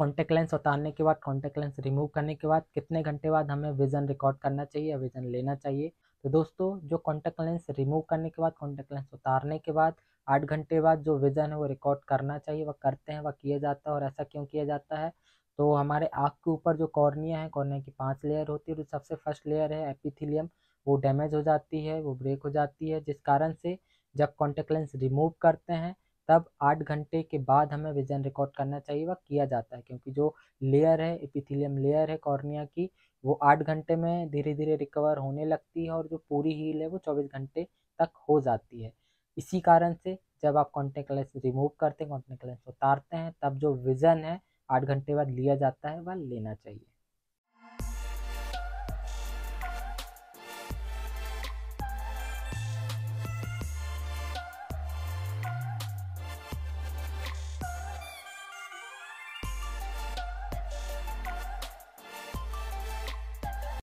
Contact lens उतारने के बाद कॉन्टेक्ट लेंस रिमूव करने के बाद कितने घंटे बाद हमें विज़न रिकॉर्ड करना चाहिए या विज़न लेना चाहिए? तो दोस्तों, जो कॉन्टेक्ट लेंस रिमूव करने के बाद कॉन्टेक्ट लेंस उतारने के बाद, आठ घंटे बाद जो विज़न है वो रिकॉर्ड करना चाहिए, वह करते हैं, वह किया जाता है और ऐसा क्यों किया जाता है? तो हमारे आँख के ऊपर जो कॉर्निया है कॉर्निया की पाँच लेयर होती है जो सबसे फ़र्स्ट लेयर है एपिथिलियम वो डैमेज हो जाती है, वो ब्रेक हो जाती है। जिस कारण से जब कॉन्टेक्ट लेंस रिमूव करते हैं तब आठ घंटे के बाद हमें विजन रिकॉर्ड करना चाहिए वह किया जाता है, क्योंकि जो लेयर है एपिथेलियम लेयर है कॉर्निया की, वो आठ घंटे में धीरे धीरे रिकवर होने लगती है और जो पूरी हील है वो चौबीस घंटे तक हो जाती है। इसी कारण से जब आप कॉन्टेक्ट लेंस रिमूव करते हैं कॉन्टेक्ट लेंस उतारते हैं, तब जो विज़न है, आठ घंटे बाद लिया जाता है, वह लेना चाहिए।